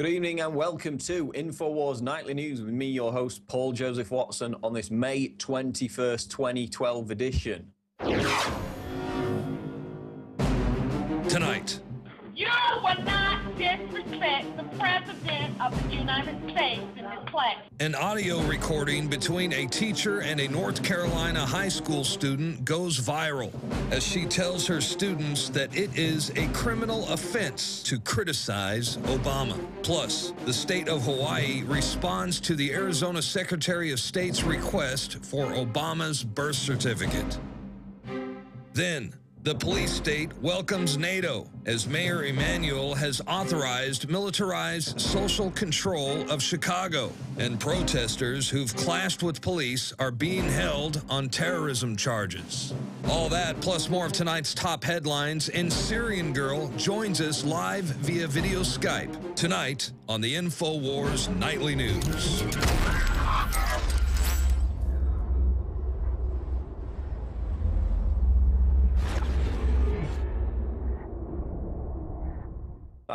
Good evening and welcome to InfoWars Nightly News with me, your host, Paul Joseph Watson, on this May 21st, 2012 edition. Tonight, You will not disrespect the President of the United States an audio recording between a teacher and a North Carolina high school student goes viral as she tells her students that it is a criminal offense to criticize Obama. Plus, the state of Hawaii responds to the Arizona Secretary of State's request for Obama's birth certificate. Then, the police state welcomes NATO as Mayor Emanuel has authorized militarized social control of Chicago, and protesters who've clashed with police are being held on terrorism charges. All that plus more of tonight's top headlines, and Syrian Girl joins us live via video Skype tonight on the InfoWars Nightly News.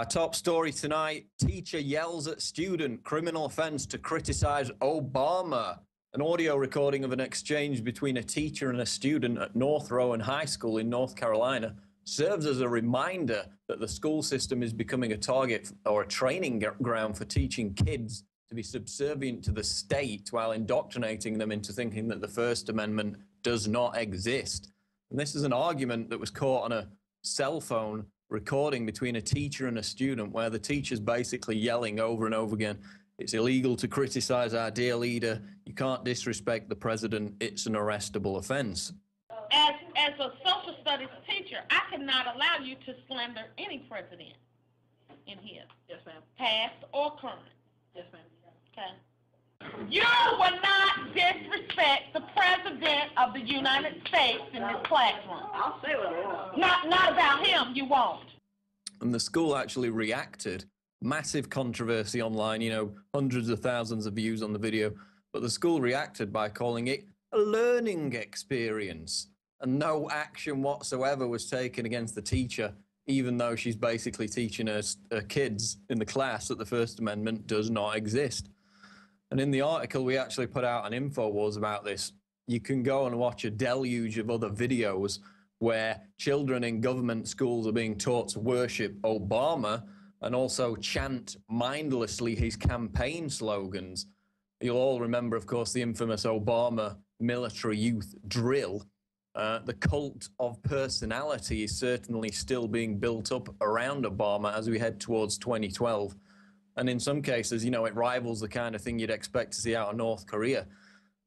Our top story tonight teacher yells at student, criminal offense to criticize Obama. An audio recording of an exchange between a teacher and a student at North Rowan High School in North Carolina serves as a reminder that the school system is becoming a target or a training ground for teaching kids to be subservient to the state while indoctrinating them into thinking that the First Amendment does not exist. And this is an argument that was caught on a cell phone recording between a teacher and a student where the teacher's basically yelling over and over again it's illegal to criticize our dear leader you can't disrespect the president it's an arrestable offense As, as a social studies teacher, I cannot allow you to slander any president in here, Yes, ma'am. past or current. Yes, ma'am. Okay? You will not disrespect the President of the United States in this classroom. I'll say what I want. Not, not about him, you won't. and the school actually reacted massive controversy online you know hundreds of thousands of views on the video but the school reacted by calling it a learning experience and no action whatsoever was taken against the teacher even though she's basically teaching her, her kids in the class that the first amendment does not exist and in the article we actually put out an info wars about this you can go and watch a deluge of other videos where children in government schools are being taught to worship Obama and also chant mindlessly his campaign slogans. You'll all remember, of course, the infamous Obama military youth drill. Uh, the cult of personality is certainly still being built up around Obama as we head towards 2012. And in some cases, you know, it rivals the kind of thing you'd expect to see out of North Korea.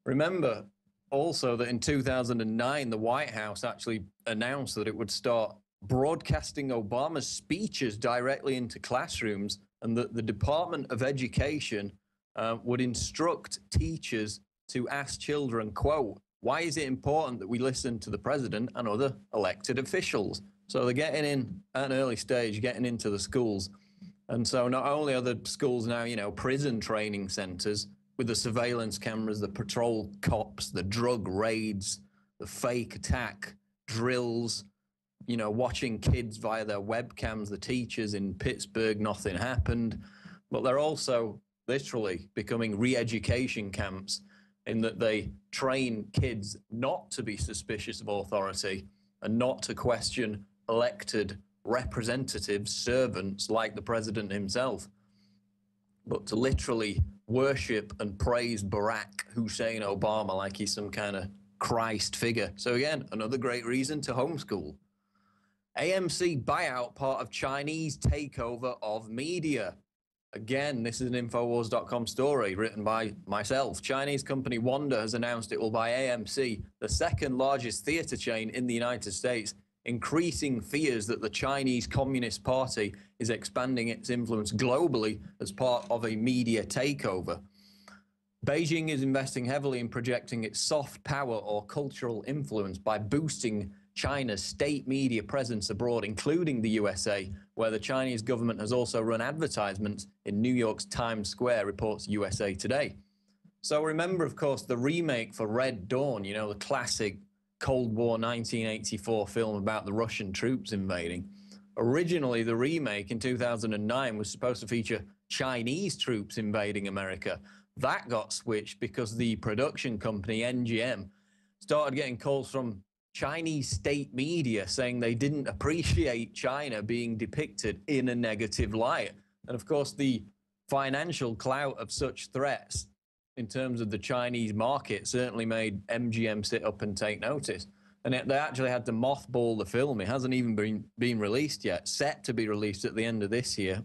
Remember also that in 2009, the White House actually announced that it would start broadcasting Obama's speeches directly into classrooms and that the Department of Education uh, would instruct teachers to ask children, quote, why is it important that we listen to the president and other elected officials? So they're getting in at an early stage, getting into the schools. And so not only are the schools now, you know, prison training centers with the surveillance cameras, the patrol cops, the drug raids, the fake attack drills, you know, watching kids via their webcams, the teachers in Pittsburgh, nothing happened. But they're also literally becoming re education camps in that they train kids not to be suspicious of authority and not to question elected representatives, servants like the president himself, but to literally worship and praise Barack Hussein Obama like he's some kind of Christ figure. So, again, another great reason to homeschool. AMC buyout part of Chinese takeover of media. Again, this is an Infowars.com story written by myself. Chinese company Wanda has announced it will buy AMC, the second largest theater chain in the United States, increasing fears that the Chinese Communist Party is expanding its influence globally as part of a media takeover. Beijing is investing heavily in projecting its soft power or cultural influence by boosting China's state media presence abroad, including the USA, where the Chinese government has also run advertisements in New York's Times Square, reports USA Today. So remember, of course, the remake for Red Dawn, you know, the classic Cold War 1984 film about the Russian troops invading. Originally, the remake in 2009 was supposed to feature Chinese troops invading America. That got switched because the production company, MGM, started getting calls from Chinese state media saying they didn't appreciate China being depicted in a negative light. And of course, the financial clout of such threats in terms of the Chinese market certainly made MGM sit up and take notice. And it, they actually had to mothball the film. It hasn't even been, been released yet, set to be released at the end of this year.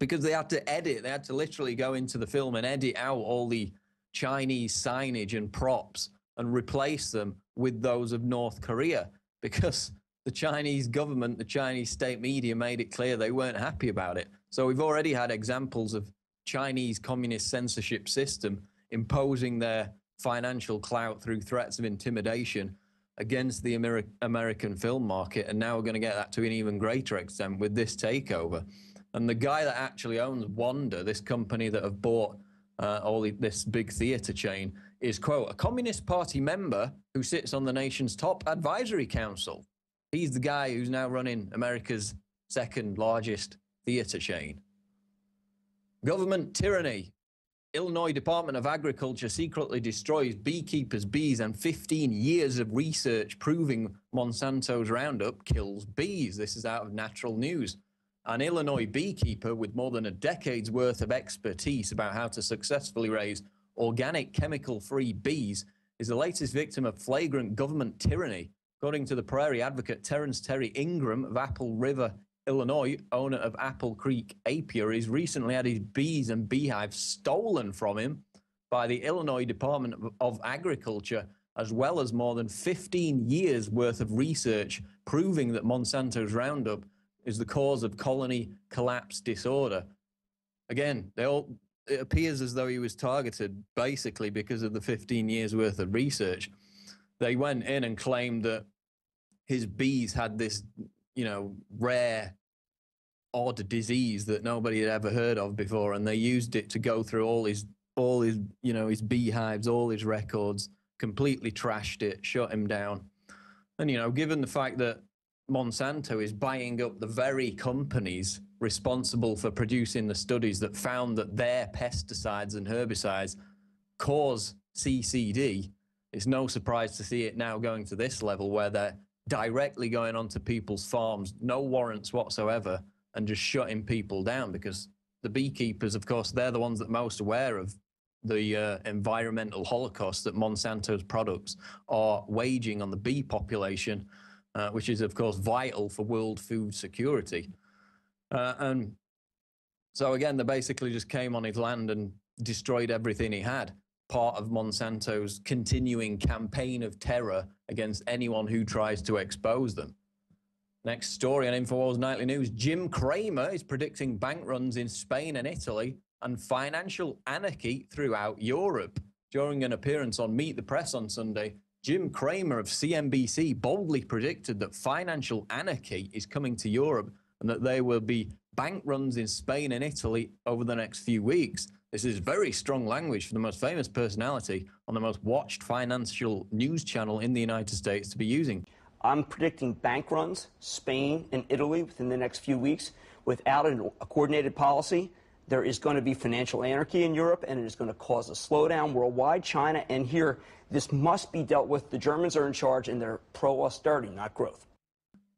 Because they had to edit, they had to literally go into the film and edit out all the Chinese signage and props and replace them with those of North Korea because the Chinese government, the Chinese state media made it clear they weren't happy about it. So we've already had examples of Chinese communist censorship system imposing their financial clout through threats of intimidation against the Ameri- American film market. And now we're going to get that to an even greater extent with this takeover. And the guy that actually owns Wanda, this company that have bought uh, all the, this big theater chain, is, quote, a Communist Party member who sits on the nation's top advisory council. He's the guy who's now running America's second largest theater chain. Government tyranny. Illinois Department of Agriculture secretly destroys beekeepers' bees and 15 years of research proving Monsanto's Roundup kills bees. This is out of Natural News. An Illinois beekeeper with more than a decade's worth of expertise about how to successfully raise organic chemical free bees is the latest victim of flagrant government tyranny. According to the prairie advocate Terence Terry Ingram of Apple River, Illinois, owner of Apple Creek Apiary, has recently had his bees and beehives stolen from him by the Illinois Department of Agriculture, as well as more than 15 years worth of research proving that Monsanto's Roundup is the cause of colony collapse disorder. Again, they all it appears as though he was targeted basically because of the 15 years worth of research. They went in and claimed that his bees had this, you know, rare, odd disease that nobody had ever heard of before, and they used it to go through all his, all his, you know, his beehives, all his records, completely trashed it, shut him down. And you know, given the fact that Monsanto is buying up the very companies responsible for producing the studies that found that their pesticides and herbicides cause CCD, it's no surprise to see it now going to this level where they're directly going onto people's farms, no warrants whatsoever, and just shutting people down because the beekeepers, of course, they're the ones that are most aware of the uh, environmental holocaust that Monsanto's products are waging on the bee population, uh, which is, of course, vital for world food security. Uh, and so again, they basically just came on his land and destroyed everything he had. Part of Monsanto's continuing campaign of terror against anyone who tries to expose them. Next story on InfoWars Nightly News Jim Cramer is predicting bank runs in Spain and Italy and financial anarchy throughout Europe. During an appearance on Meet the Press on Sunday, Jim Cramer of CNBC boldly predicted that financial anarchy is coming to Europe and that there will be bank runs in Spain and Italy over the next few weeks. This is very strong language for the most famous personality on the most watched financial news channel in the United States to be using. I'm predicting bank runs, Spain and Italy within the next few weeks. Without a coordinated policy, there is going to be financial anarchy in Europe, and it is going to cause a slowdown worldwide. China and here, this must be dealt with. The Germans are in charge, and they're pro austerity, not growth.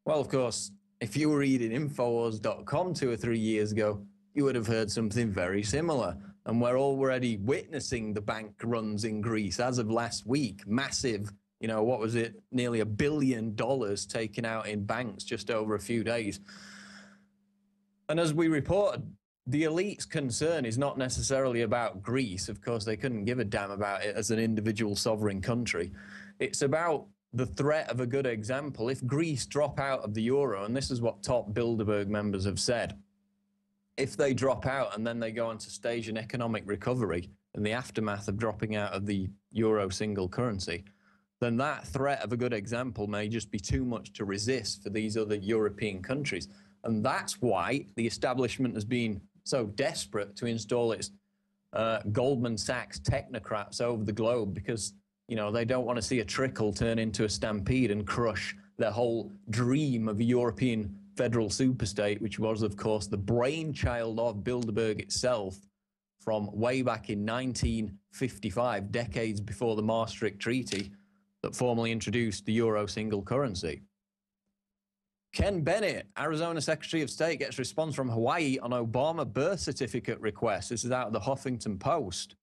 Well, of course, if you were reading Infowars.com two or three years ago, you would have heard something very similar. And we're already witnessing the bank runs in Greece as of last week. Massive, you know, what was it? Nearly a billion dollars taken out in banks just over a few days. And as we reported, the elite's concern is not necessarily about Greece. Of course, they couldn't give a damn about it as an individual sovereign country. It's about the threat of a good example. If Greece drop out of the euro, and this is what top Bilderberg members have said, if they drop out and then they go on to stage an economic recovery in the aftermath of dropping out of the euro single currency, then that threat of a good example may just be too much to resist for these other European countries. And that's why the establishment has been so desperate to install its uh, Goldman Sachs technocrats over the globe because you know, they don't want to see a trickle turn into a stampede and crush their whole dream of a European federal superstate, which was, of course, the brainchild of Bilderberg itself from way back in 1955, decades before the Maastricht Treaty that formally introduced the euro single currency. Ken Bennett, Arizona Secretary of State, gets response from Hawaii on Obama birth certificate request. This is out of the Huffington Post.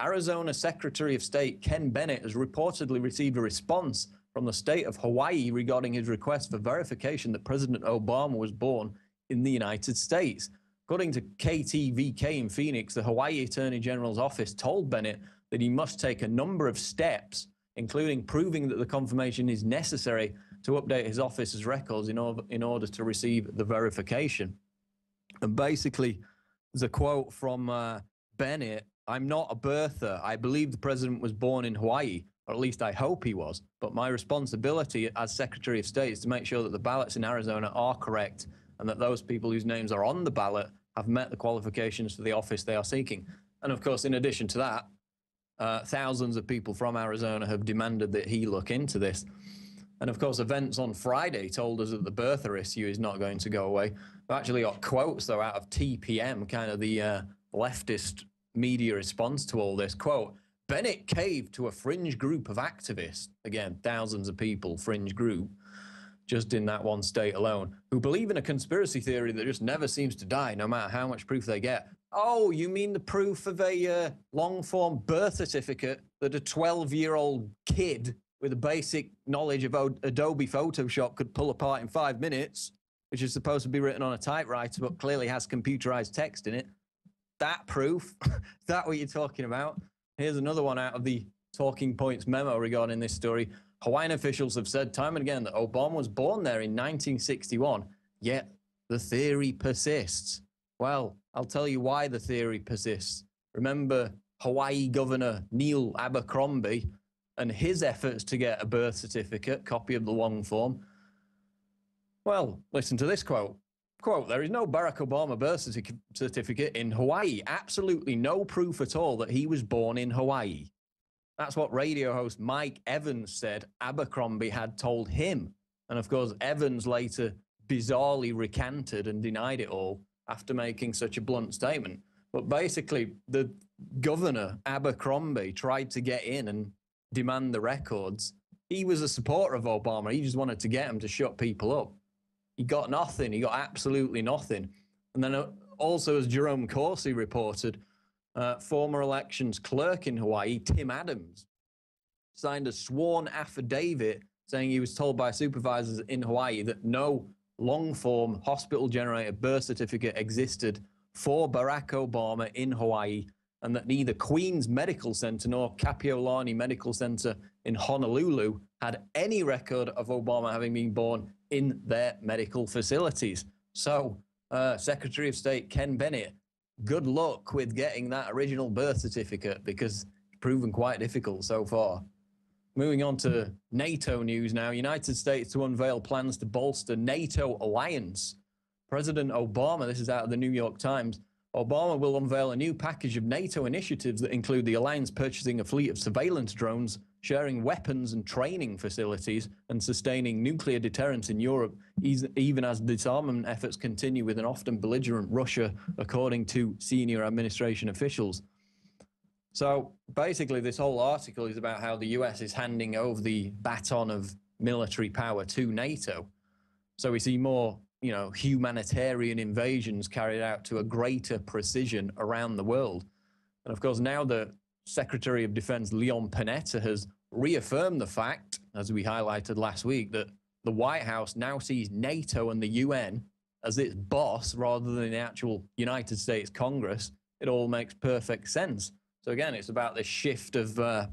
Arizona Secretary of State Ken Bennett has reportedly received a response from the state of Hawaii regarding his request for verification that President Obama was born in the United States. According to KTVK in Phoenix, the Hawaii Attorney General's office told Bennett that he must take a number of steps, including proving that the confirmation is necessary to update his office's records in order, in order to receive the verification. And basically, there's a quote from uh, Bennett I'm not a birther. I believe the president was born in Hawaii, or at least I hope he was. But my responsibility as Secretary of State is to make sure that the ballots in Arizona are correct and that those people whose names are on the ballot have met the qualifications for the office they are seeking. And of course, in addition to that, uh, thousands of people from Arizona have demanded that he look into this. And of course, events on Friday told us that the birther issue is not going to go away. We actually got quotes, though, out of TPM, kind of the uh, leftist media response to all this. Quote, Bennett caved to a fringe group of activists, again, thousands of people, fringe group, just in that one state alone, who believe in a conspiracy theory that just never seems to die, no matter how much proof they get. Oh, you mean the proof of a uh, long form birth certificate that a 12 year old kid with a basic knowledge of Adobe Photoshop could pull apart in five minutes, which is supposed to be written on a typewriter but clearly has computerized text in it. That proof, is that what you're talking about? Here's another one out of the talking points memo regarding this story. Hawaiian officials have said time and again that Obama was born there in 1961, yet the theory persists. Well, I'll tell you why the theory persists. Remember Hawaii Governor Neil Abercrombie and his efforts to get a birth certificate, copy of the long form. Well, listen to this quote. Quote, there is no Barack Obama birth certificate in Hawaii. Absolutely no proof at all that he was born in Hawaii. That's what radio host Mike Evans said Abercrombie had told him. And of course, Evans later bizarrely recanted and denied it all after making such a blunt statement. But basically, the governor, Abercrombie, tried to get in and demand the records. He was a supporter of Obama. He just wanted to get him to shut people up. He got nothing. He got absolutely nothing. And then uh, also, as Jerome Corsi reported, uh, former elections clerk in Hawaii, Tim Adams, signed a sworn affidavit saying he was told by supervisors in Hawaii that no long form hospital generated birth certificate existed for Barack Obama in Hawaii and that neither Queens Medical Center nor Kapiolani Medical Center in Honolulu had any record of Obama having been born in their medical facilities. So, uh, Secretary of State Ken Bennett, good luck with getting that original birth certificate because it's proven quite difficult so far. Moving on to NATO news now. United States to unveil plans to bolster NATO alliance. President Obama, this is out of the New York Times, Obama will unveil a new package of NATO initiatives that include the alliance purchasing a fleet of surveillance drones, sharing weapons and training facilities, and sustaining nuclear deterrence in Europe, even as disarmament efforts continue with an often belligerent Russia, according to senior administration officials. So basically, this whole article is about how the US is handing over the baton of military power to NATO. So we see more you know, humanitarian invasions carried out to a greater precision around the world. And of course, now the Secretary of Defense Leon Panetta has reaffirmed the fact, as we highlighted last week, that the White House now sees NATO and the UN as its boss rather than the actual United States Congress. It all makes perfect sense. So again, it's about this shift of uh,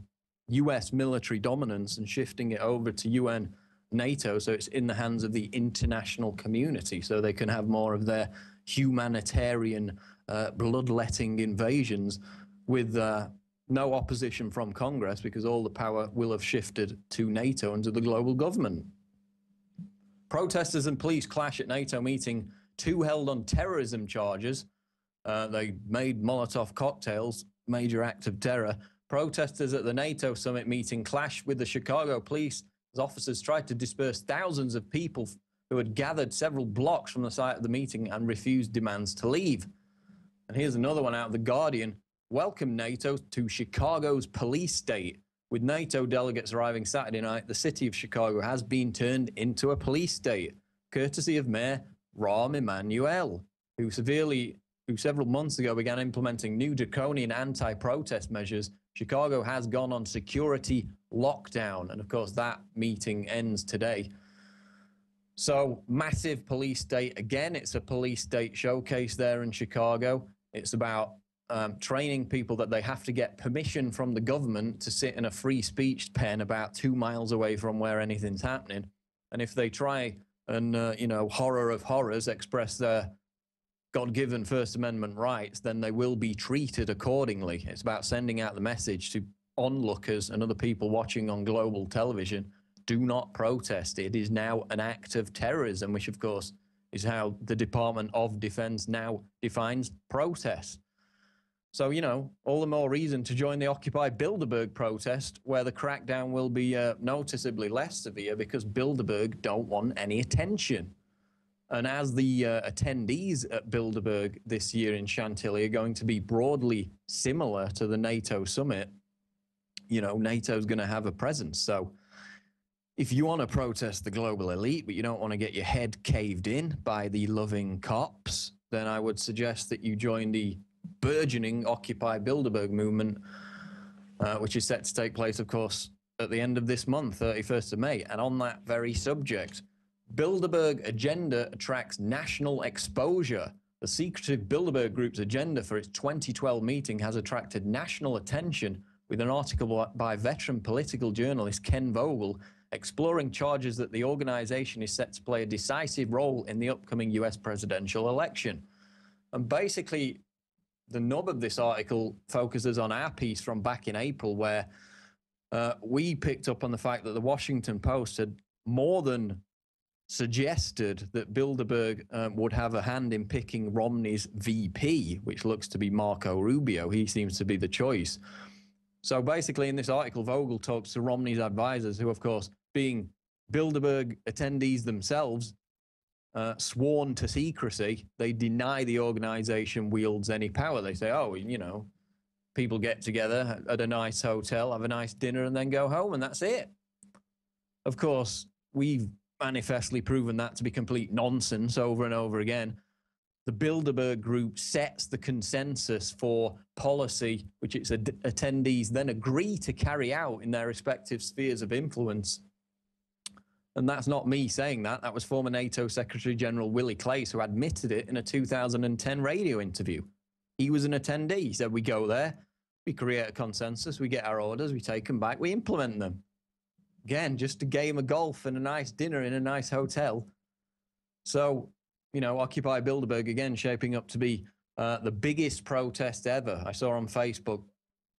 US military dominance and shifting it over to UN NATO, so it's in the hands of the international community, so they can have more of their humanitarian, uh, bloodletting invasions with uh, no opposition from Congress because all the power will have shifted to NATO and to the global government. Protesters and police clash at NATO meeting, two held on terrorism charges. Uh, they made Molotov cocktails, major act of terror. Protesters at the NATO summit meeting clashed with the Chicago police as officers tried to disperse thousands of people who had gathered several blocks from the site of the meeting and refused demands to leave. And here's another one out of The Guardian. Welcome NATO to Chicago's police state. With NATO delegates arriving Saturday night, the city of Chicago has been turned into a police state, courtesy of Mayor Rahm Emanuel, who severely, who several months ago began implementing new draconian anti-protest measures. Chicago has gone on security lockdown, and of course that meeting ends today. So massive police state again. It's a police state showcase there in Chicago. It's about um, training people that they have to get permission from the government to sit in a free speech pen about two miles away from where anything's happening. And if they try and, uh, you know, horror of horrors, express their God given First Amendment rights, then they will be treated accordingly. It's about sending out the message to onlookers and other people watching on global television do not protest. It is now an act of terrorism, which, of course, is how the Department of Defense now defines protest. So, you know, all the more reason to join the Occupy Bilderberg protest, where the crackdown will be uh, noticeably less severe because Bilderberg don't want any attention. And as the uh, attendees at Bilderberg this year in Chantilly are going to be broadly similar to the NATO summit, you know, NATO's going to have a presence. So if you want to protest the global elite, but you don't want to get your head caved in by the loving cops, then I would suggest that you join the burgeoning Occupy Bilderberg movement, uh, which is set to take place, of course, at the end of this month, 31st of May. And on that very subject, Bilderberg agenda attracts national exposure. The secretive Bilderberg Group's agenda for its 2012 meeting has attracted national attention with an article by veteran political journalist Ken Vogel exploring charges that the organization is set to play a decisive role in the upcoming US presidential election. And basically, the nub of this article focuses on our piece from back in April, where uh, we picked up on the fact that the Washington Post had more than suggested that Bilderberg um, would have a hand in picking Romney's VP, which looks to be Marco Rubio. He seems to be the choice. So basically, in this article, Vogel talks to Romney's advisors, who, of course, being Bilderberg attendees themselves, uh, sworn to secrecy, they deny the organization wields any power. They say, oh, you know, people get together at a nice hotel, have a nice dinner, and then go home, and that's it. Of course, we've manifestly proven that to be complete nonsense over and over again. The Bilderberg Group sets the consensus for policy, which its ad- attendees then agree to carry out in their respective spheres of influence. And that's not me saying that. That was former NATO Secretary General Willy Claes who admitted it in a 2010 radio interview. He was an attendee. He said, We go there, we create a consensus, we get our orders, we take them back, we implement them. Again, just a game of golf and a nice dinner in a nice hotel. So, you know, Occupy Bilderberg again shaping up to be uh, the biggest protest ever. I saw on Facebook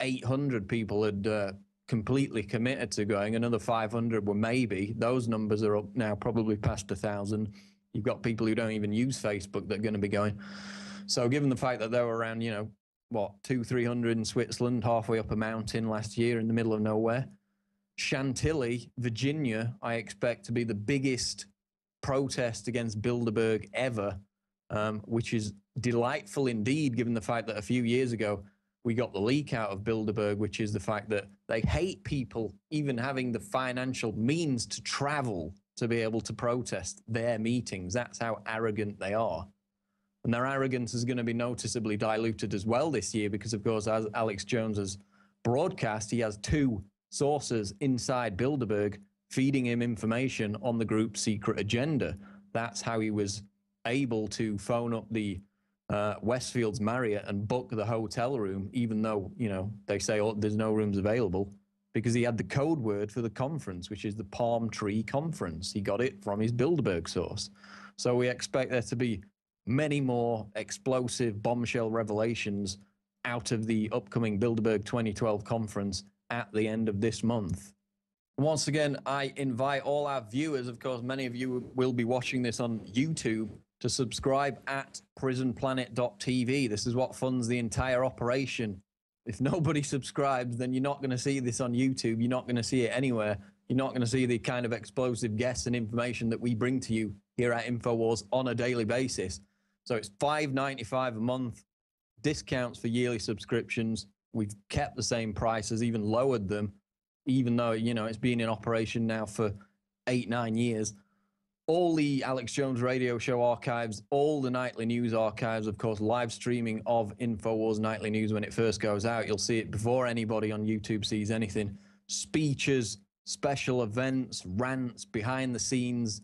800 people had uh, completely committed to going. Another 500 were maybe. Those numbers are up now, probably past a thousand. You've got people who don't even use Facebook that are going to be going. So, given the fact that there were around, you know, what two, three hundred in Switzerland, halfway up a mountain last year in the middle of nowhere, Chantilly, Virginia, I expect to be the biggest protest against Bilderberg ever, um, which is delightful indeed, given the fact that a few years ago we got the leak out of Bilderberg, which is the fact that they hate people even having the financial means to travel to be able to protest their meetings. That's how arrogant they are. And their arrogance is going to be noticeably diluted as well this year because, of course, as Alex Jones has broadcast, he has two sources inside Bilderberg feeding him information on the group's secret agenda. That's how he was able to phone up the uh, Westfields Marriott and book the hotel room, even though you know they say oh, there's no rooms available, because he had the code word for the conference, which is the Palm Tree Conference. He got it from his Bilderberg source. So we expect there to be many more explosive bombshell revelations out of the upcoming Bilderberg 2012 conference at the end of this month. Once again, I invite all our viewers, of course, many of you will be watching this on YouTube, to subscribe at prisonplanet.tv. This is what funds the entire operation. If nobody subscribes, then you're not going to see this on YouTube. You're not going to see it anywhere. You're not going to see the kind of explosive guests and information that we bring to you here at InfoWars on a daily basis. So it's $5.95 a month, discounts for yearly subscriptions. We've kept the same prices, even lowered them, even though, you know, it's been in operation now for eight, nine years. All the Alex Jones radio show archives, all the nightly news archives, of course, live streaming of InfoWars nightly news when it first goes out. You'll see it before anybody on YouTube sees anything. Speeches, special events, rants, behind the scenes,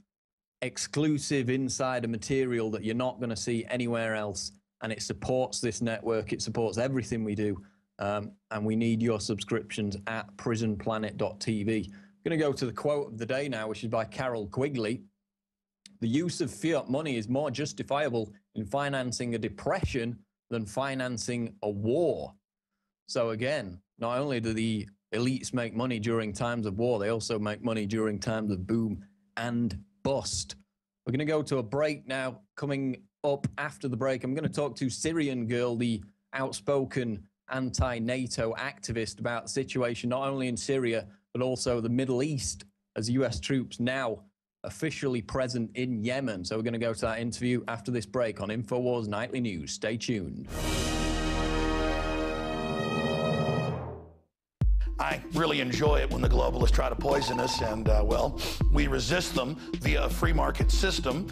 exclusive insider material that you're not going to see anywhere else. And it supports this network, it supports everything we do. Um, and we need your subscriptions at prisonplanet.tv. I'm going to go to the quote of the day now, which is by Carroll Quigley. The use of fiat money is more justifiable in financing a depression than financing a war. So, again, not only do the elites make money during times of war, they also make money during times of boom and bust. We're going to go to a break now. Coming up after the break, I'm going to talk to Syrian Girl, the outspoken anti NATO activist, about the situation not only in Syria, but also the Middle East, as US troops now officially present in Yemen. So we're going to go to that interview after this break on InfoWars Nightly News. Stay tuned. I really enjoy it when the globalists try to poison us, and uh, well, we resist them via a free market system.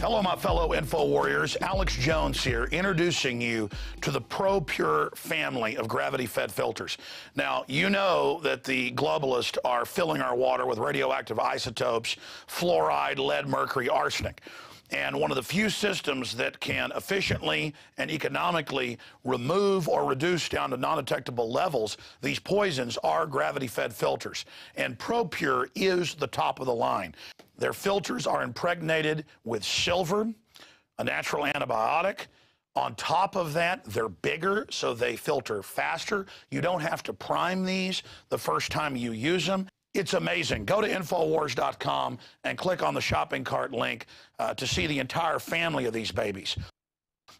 Hello, my fellow info warriors. Alex Jones here, introducing you to the Pro Pure family of gravity fed filters. Now, you know that the globalists are filling our water with radioactive isotopes, fluoride, lead, mercury, arsenic. And one of the few systems that can efficiently and economically remove or reduce down to non detectable levels these poisons are gravity fed filters. And ProPure is the top of the line. Their filters are impregnated with silver, a natural antibiotic. On top of that, they're bigger, so they filter faster. You don't have to prime these the first time you use them. It's amazing. Go to Infowars.com and click on the shopping cart link uh, to see the entire family of these babies.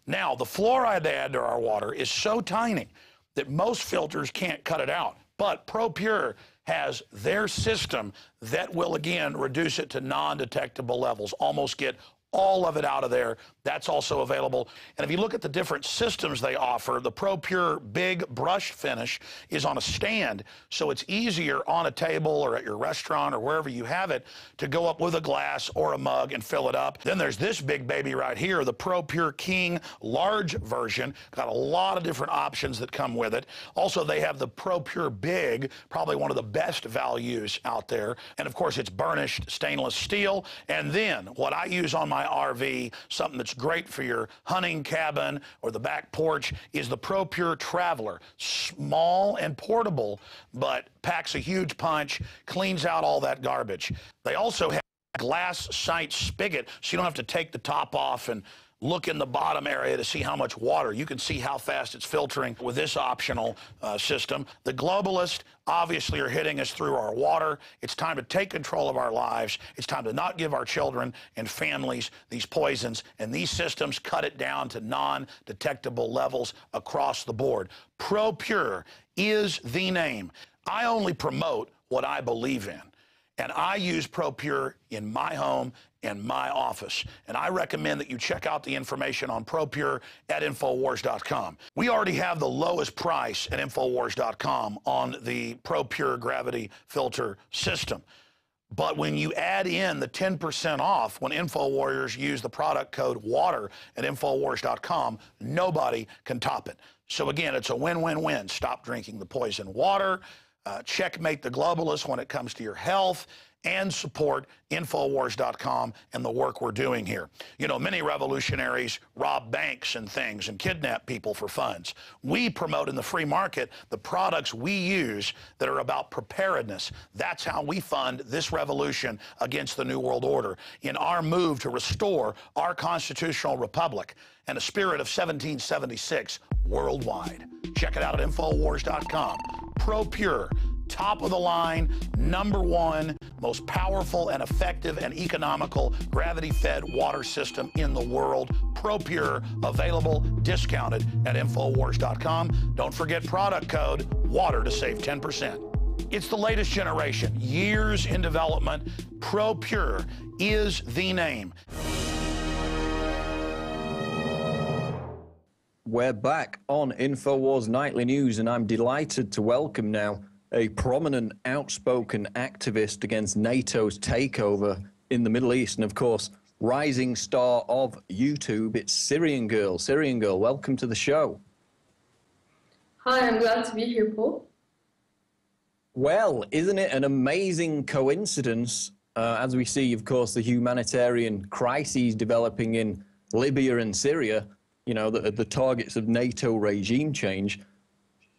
Now, the fluoride they add to our water is so tiny that most filters can't cut it out. But ProPure has their system that will, again, reduce it to non detectable levels, almost get all of it out of there. That's also available. And if you look at the different systems they offer, the Pro Pure Big Brush Finish is on a stand, so it's easier on a table or at your restaurant or wherever you have it to go up with a glass or a mug and fill it up. Then there's this big baby right here, the Pro Pure King large version. Got a lot of different options that come with it. Also, they have the Pro Pure Big, probably one of the best values out there. And of course, it's burnished stainless steel. And then what I use on my RV, something that's great for your hunting cabin or the back porch, is the ProPure Traveler. Small and portable, but packs a huge punch, cleans out all that garbage. They also have glass sight spigot, so you don't have to take the top off and look in the bottom area to see how much water. You can see how fast it's filtering with this optional uh, system. The globalists obviously are hitting us through our water. It's time to take control of our lives. It's time to not give our children and families these poisons. And these systems cut it down to non-detectable levels across the board. ProPure is the name. I only promote what I believe in. And I use ProPure in my home and my office. And I recommend that you check out the information on ProPure at Infowars.com. We already have the lowest price at Infowars.com on the ProPure gravity filter system. But when you add in the 10% off when InfoWarriors use the product code WATER at Infowars.com, nobody can top it. So again, it's a win-win-win. Stop drinking the poison water, uh, checkmate the globalists when it comes to your health, and support Infowars.com and the work we're doing here. You know, many revolutionaries rob banks and things and kidnap people for funds. We promote in the free market the products we use that are about preparedness. That's how we fund this revolution against the New World Order in our move to restore our constitutional republic and a spirit of 1776 worldwide. Check it out at Infowars.com. ProPure top of the line, number one, most powerful and effective and economical gravity fed water system in the world. ProPure, available, discounted at Infowars.com. Don't forget product code WATER to save 10%. It's the latest generation, years in development. ProPure is the name. We're back on InfoWars Nightly News, and I'm delighted to welcome now a prominent, outspoken activist against NATO's takeover in the Middle East, and of course, rising star of YouTube. It's Syrian Girl. Syrian Girl, welcome to the show. Hi, I'm glad to be here, Paul. Well, isn't it an amazing coincidence uh, as we see, of course, the humanitarian crises developing in Libya and Syria, you know, the, the targets of NATO regime change.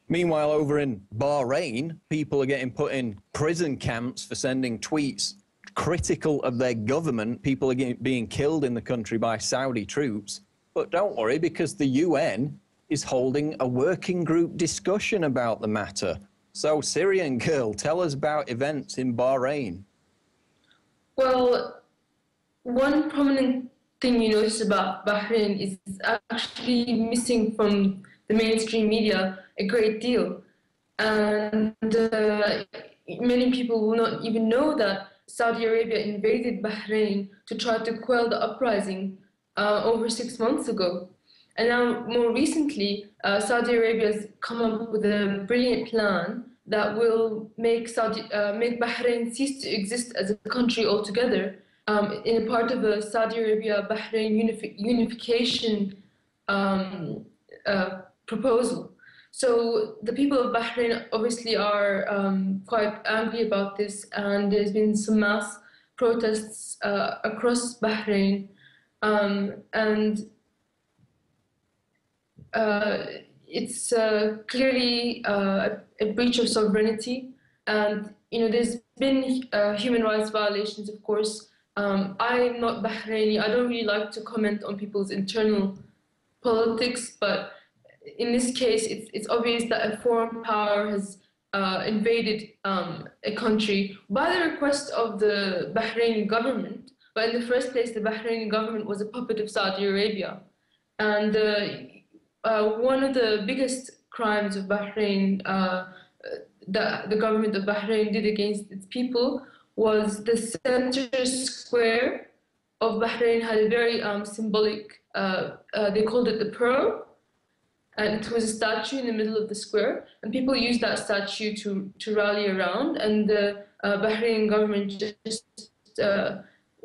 Meanwhile, over in Bahrain, people are getting put in prison camps for sending tweets critical of their government. People are getting, being killed in the country by Saudi troops. But don't worry, because the UN is holding a working group discussion about the matter. So, Syrian girl, tell us about events in Bahrain. Well, one prominent thing you notice about Bahrain is actually missing from the mainstream media a great deal. And uh, many people will not even know that Saudi Arabia invaded Bahrain to try to quell the uprising uh, over six months ago. And now, more recently, uh, Saudi Arabia has come up with a brilliant plan that will make Saudi, uh, make Bahrain cease to exist as a country altogether. Um, in a part of a Saudi Arabia Bahrain unifi- unification um, uh, proposal. So the people of Bahrain obviously are um, quite angry about this, and there's been some mass protests uh, across Bahrain, um, and uh, it's uh, clearly uh, a breach of sovereignty. And you know, there's been uh, human rights violations, of course. Um, I'm not Bahraini. I don't really like to comment on people's internal politics, but in this case, it's, it's obvious that a foreign power has uh, invaded um, a country by the request of the Bahraini government. But in the first place, the Bahraini government was a puppet of Saudi Arabia. And uh, uh, one of the biggest crimes of Bahrain, uh, that the government of Bahrain did against its people was the center square of Bahrain had a very um, symbolic, uh, uh, they called it the pearl, and it was a statue in the middle of the square, and people used that statue to, to rally around, and the uh, Bahrain government just uh,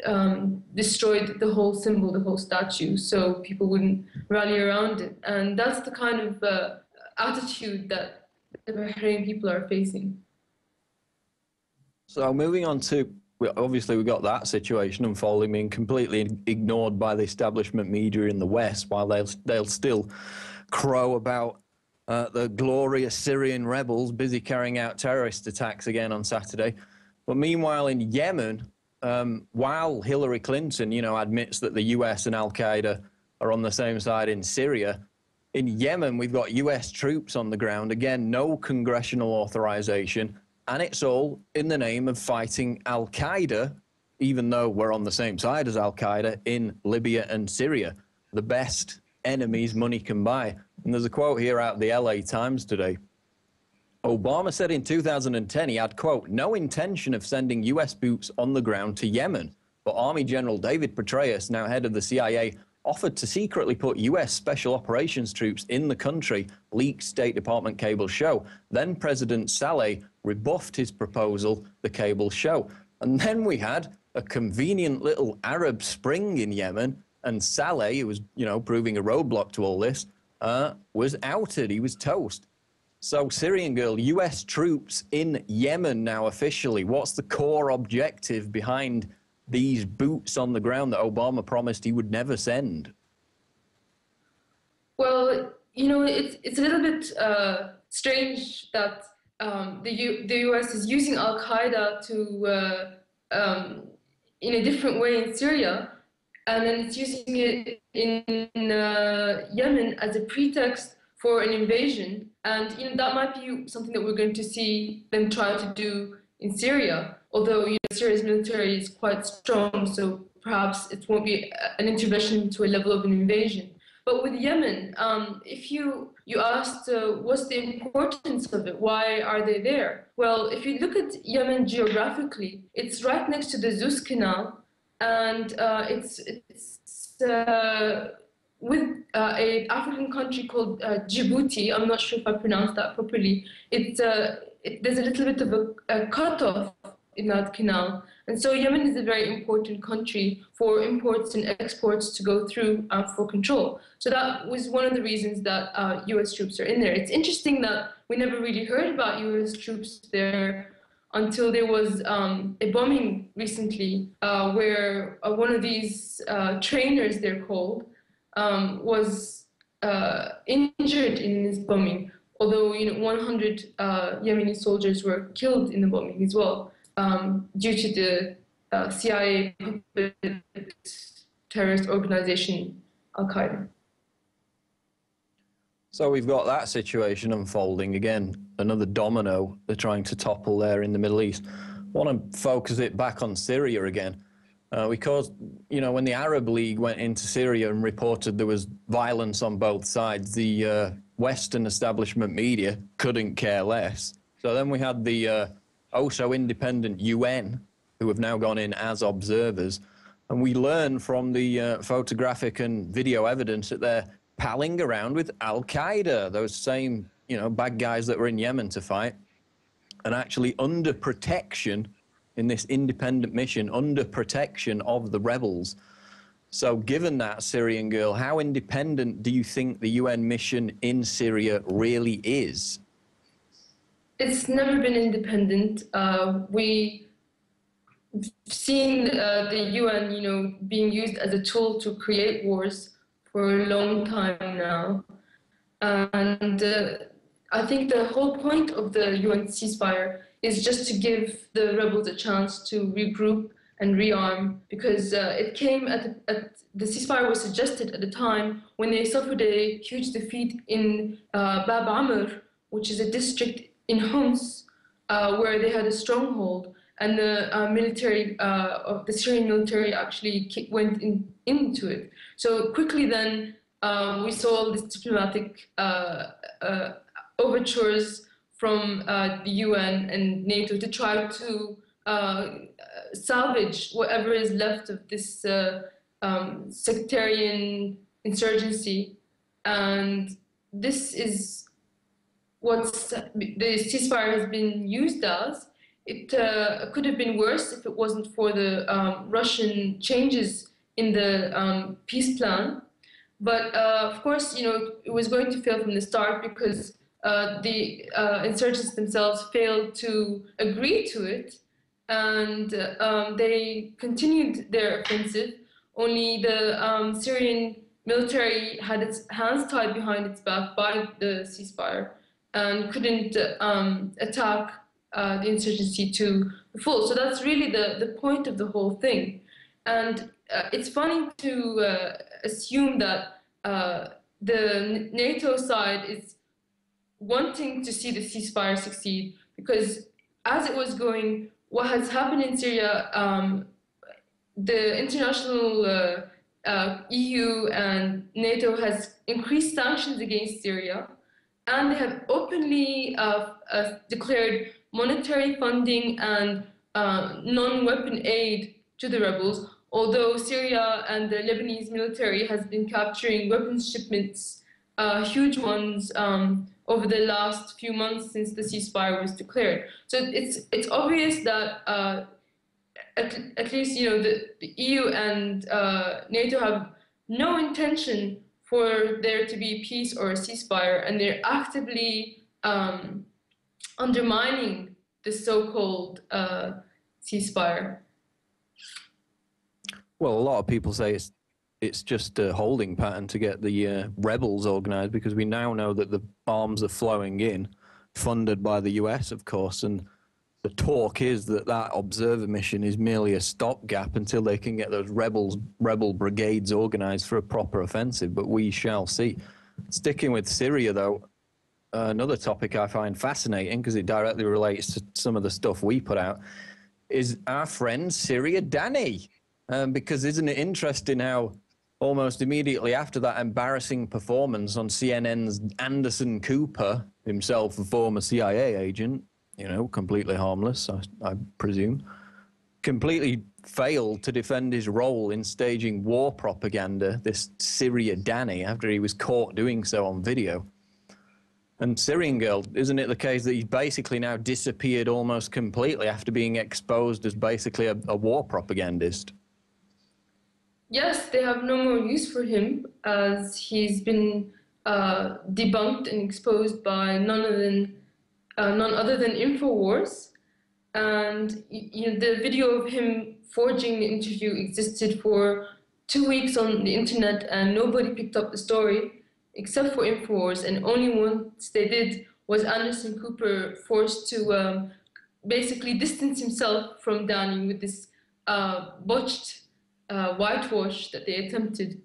um, destroyed the whole symbol, the whole statue, so people wouldn't rally around it. And that's the kind of uh, attitude that the Bahrain people are facing. So moving on to obviously we got that situation unfolding, being completely ignored by the establishment media in the West, while they'll they'll still crow about uh, the glorious Syrian rebels busy carrying out terrorist attacks again on Saturday. But meanwhile, in Yemen, um, while Hillary Clinton, you know, admits that the U.S. and Al Qaeda are on the same side in Syria, in Yemen we've got U.S. troops on the ground. Again, no congressional authorization, and it's all in the name of fighting Al Qaeda, even though we're on the same side as Al Qaeda in Libya and Syria. The best enemies money can buy. And there's a quote here out of the LA Times today. Obama said in 2010 he had, quote, no intention of sending U.S. boots on the ground to Yemen. But Army General David Petraeus, now head of the CIA, offered to secretly put U.S. Special Operations troops in the country, leaked State Department cables show. Then President Saleh rebuffed his proposal, the cables show. And then we had a convenient little Arab Spring in Yemen, and Saleh, who was, you know, proving a roadblock to all this, uh, was outed. He was toast. So, Syrian girl, US troops in Yemen now officially. What's the core objective behind these boots on the ground that Obama promised he would never send? Well, you know, it's, it's a little bit uh, strange that um, the, U- the US is using Al Qaeda to, uh, um, in a different way in Syria, and then it's using it in uh, Yemen as a pretext for an invasion. And you know, that might be something that we're going to see them try to do in Syria, although you know, Syria's military is quite strong, so perhaps it won't be an intervention to a level of an invasion. But with Yemen, um, if you you asked uh, what's the importance of it, why are they there? Well, if you look at Yemen geographically, it's right next to the Suez Canal, and uh, it's it's uh, with uh, a African country called uh, Djibouti. I'm not sure if I pronounced that properly. It's uh, it, there's a little bit of a, a cutoff in that canal. And so Yemen is a very important country for imports and exports to go through uh, for control. So that was one of the reasons that US troops are in there. It's interesting that we never really heard about US troops there until there was um, a bombing recently uh, where uh, one of these uh, trainers, they're called, um, was uh, injured in this bombing although you know 100 uh, Yemeni soldiers were killed in the bombing as well um, due to the uh, CIA terrorist organization Al Qaeda. So we've got that situation unfolding again, another domino they're trying to topple there in the Middle East. Want to focus it back on Syria again. Uh, because, you know, when the Arab League went into Syria and reported there was violence on both sides, the uh, Western establishment media couldn't care less. So then we had the uh, also independent UN, who have now gone in as observers. And we learn from the uh, photographic and video evidence that they're palling around with Al Qaeda, those same, you know, bad guys that were in Yemen to fight, and actually under protection in this independent mission, under protection of the rebels. So, given that, Syrian girl, how independent do you think the UN mission in Syria really is? It's never been independent. Uh, we seen uh, the UN, you know, being used as a tool to create wars for a long time now, and uh, I think the whole point of the UN ceasefire is just to give the rebels a chance to regroup and rearm because uh, it came at, at, the ceasefire was suggested at a time when they suffered a huge defeat in uh, Bab Amr, which is a district in Homs, uh, where they had a stronghold, and the uh, military uh, of the Syrian military actually went in, into it. So quickly then um, we saw all these diplomatic uh, uh, overtures from uh, the UN and NATO to try to salvage whatever is left of this um, sectarian insurgency, and this is what the ceasefire has been used as. It uh, could have been worse if it wasn't for the um, Russian changes in the um, peace plan. But uh, of course, you know, it was going to fail from the start because uh, the uh, insurgents themselves failed to agree to it, and um, they continued their offensive. Only the um, Syrian military had its hands tied behind its back by the ceasefire and couldn't um, attack uh, the insurgency to the full. So that's really the, the point of the whole thing. And uh, it's funny to uh, assume that uh, the NATO side is wanting to see the ceasefire succeed because as it was going, what has happened in Syria, um, the international uh, uh, EU and NATO has increased sanctions against Syria and they have openly uh, declared monetary funding and non-weapon aid to the rebels, although Syria and the Lebanese military has been capturing weapons shipments, uh, huge ones, um, over the last few months since the ceasefire was declared. So it's it's obvious that uh, at, at least you know the, the EU and uh, NATO have no intention for there to be peace or a ceasefire, and they're actively um, undermining the so-called uh, ceasefire. Well, a lot of people say it's it's just a holding pattern to get the uh, rebels organized because we now know that the arms are flowing in, funded by the US, of course, and the talk is that that observer mission is merely a stopgap until they can get those rebels rebel brigades organized for a proper offensive but we shall see. Sticking with syria though uh, another topic i find fascinating because it directly relates to some of the stuff we put out is our friend syria danny um, because isn't it interesting how almost immediately after that embarrassing performance on CNN's Anderson Cooper, himself a former CIA agent, you know, completely harmless, I, I presume, completely failed to defend his role in staging war propaganda, this Syria Danny, after he was caught doing so on video. And Syrian Girl, isn't it the case that he's basically now disappeared almost completely after being exposed as basically a, a war propagandist? Yes, they have no more use for him as he's been uh, debunked and exposed by none other than uh, none other than Infowars. And you know, the video of him forging the interview existed for two weeks on the internet, and nobody picked up the story except for Infowars, and only once they did was Anderson Cooper forced to um, basically distance himself from Danny with this uh, botched uh, whitewash that they attempted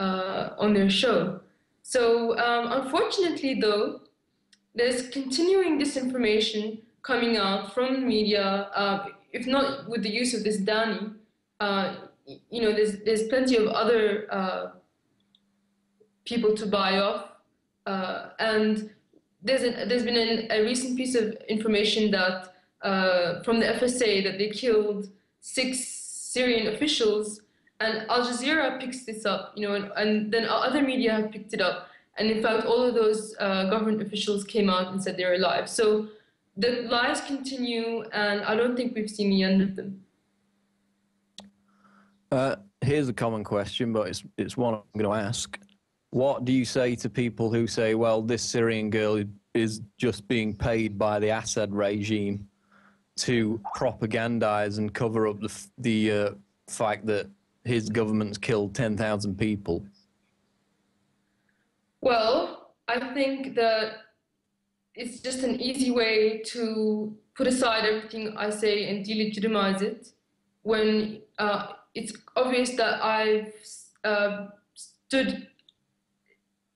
uh, on their show. So, um, unfortunately, though, there's continuing disinformation coming out from media, uh, if not with the use of this Danny. Uh, you know, there's, there's plenty of other uh, people to buy off. Uh, and there's, there's been an, a recent piece of information that from the FSA that they killed six Syrian officials, and Al Jazeera picks this up, you know, and, and then other media have picked it up. And in fact, all of those uh, government officials came out and said they're alive. So the lies continue, and I don't think we've seen the end of them. Uh, here's a common question, but it's it's one I'm going to ask. What do you say to people who say, well, this Syrian girl is just being paid by the Assad regime to propagandize and cover up the, the uh, fact that his government's killed 10,000 people? Well, I think that it's just an easy way to put aside everything I say and delegitimize it when uh, it's obvious that I've uh, stood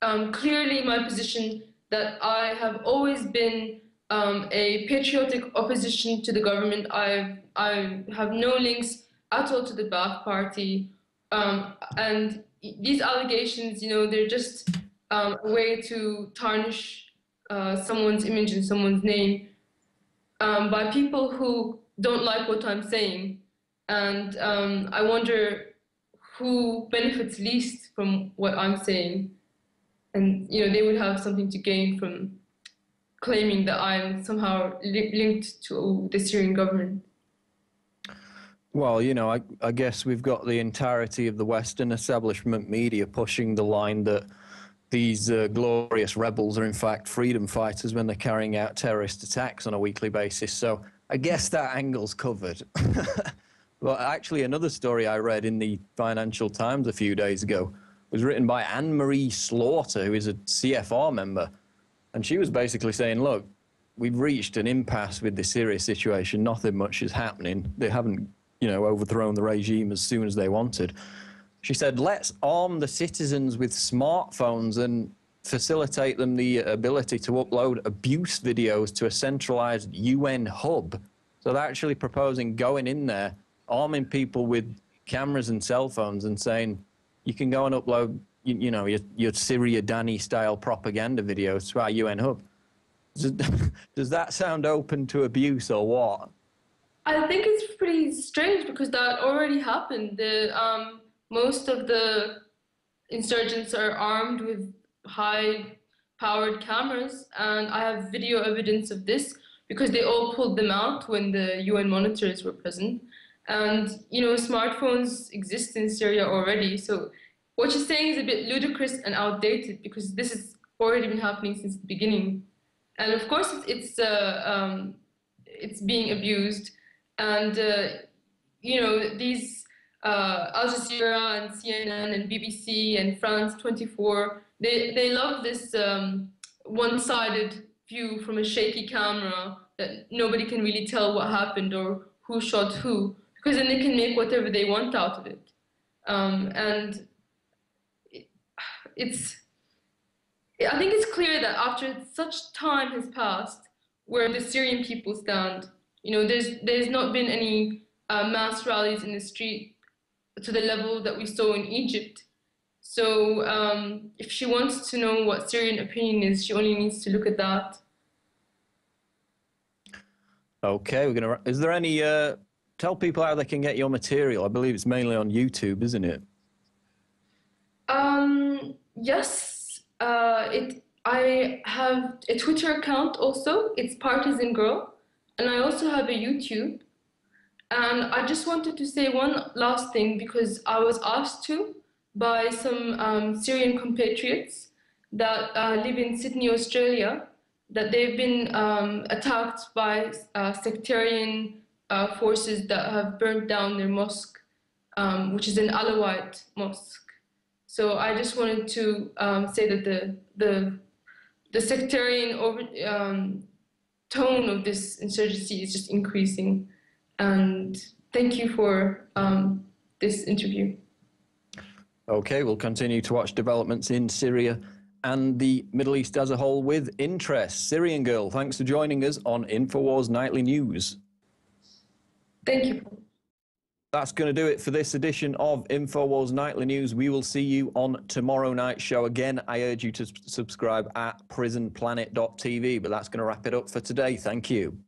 um, clearly my position that I have always been um, a patriotic opposition to the government. I I have no links at all to the Ba'ath Party, um, and these allegations, you know, they're just um, a way to tarnish uh, someone's image and someone's name um, by people who don't like what I'm saying, and um, I wonder who benefits least from what I'm saying. And you know they would have something to gain from claiming that I'm somehow li- linked to the Syrian government. Well, you know, I, I guess we've got the entirety of the Western establishment media pushing the line that these uh, glorious rebels are in fact freedom fighters when they're carrying out terrorist attacks on a weekly basis. So I guess that angle's covered. well, actually, another story I read in the Financial Times a few days ago was written by Anne Marie Slaughter, who is a CFR member. And she was basically saying, look, we've reached an impasse with this Syria situation. Nothing much is happening. They haven't, you know, overthrown the regime as soon as they wanted. She said, let's arm the citizens with smartphones and facilitate them the ability to upload abuse videos to a centralized UN hub. So they're actually proposing going in there, arming people with cameras and cell phones and saying, you can go and upload, you, you know, your, your Syria Danny style propaganda videos to our UN hub. Does, does that sound open to abuse or what? I think it's pretty strange because that already happened. The, um, most of the insurgents are armed with high powered cameras, and I have video evidence of this because they all pulled them out when the UN monitors were present. And, you know, smartphones exist in Syria already. So what you're saying is a bit ludicrous and outdated because this has already been happening since the beginning. And of course, it's, uh, um, it's being abused. And, uh, you know, these uh, Al Jazeera and CNN and BBC and France 24, they, they love this um, one-sided view from a shaky camera that nobody can really tell what happened or who shot who because then they can make whatever they want out of it. Um, and it, it's, I think it's clear that after such time has passed, where the Syrian people stand, you know, there's there's not been any uh, mass rallies in the street to the level that we saw in Egypt, So um, if she wants to know what Syrian opinion is, she only needs to look at that. Okay, we're gonna. Is there any? Uh, tell people how they can get your material. I believe it's mainly on YouTube, isn't it? Um, yes, uh, it. I have a Twitter account also. It's Partisan Girl, and I also have a YouTube. And I just wanted to say one last thing because I was asked to by some um, Syrian compatriots that uh, live in Sydney, Australia, that they've been um, attacked by uh, sectarian uh, forces that have burnt down their mosque, um, which is an Alawite mosque. So I just wanted to um, say that the the the sectarian over, um, tone of this insurgency is just increasing. And thank you for um, this interview. Okay, we'll continue to watch developments in Syria and the Middle East as a whole with interest. Syrian Girl, thanks for joining us on InfoWars Nightly News. Thank you. That's going to do it for this edition of InfoWars Nightly News. We will see you on tomorrow night's show. Again, I urge you to subscribe at prisonplanet.tv, but that's going to wrap it up for today. Thank you.